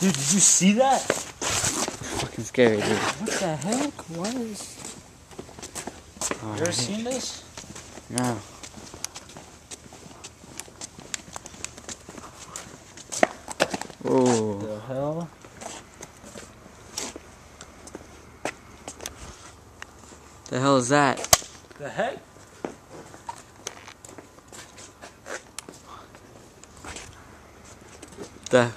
Dude, did you see that? Fucking scary, dude. What the heck? What is? Oh, you ever seen this? No. Oh. The hell? The hell is that? The heck? The